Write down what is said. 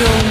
don't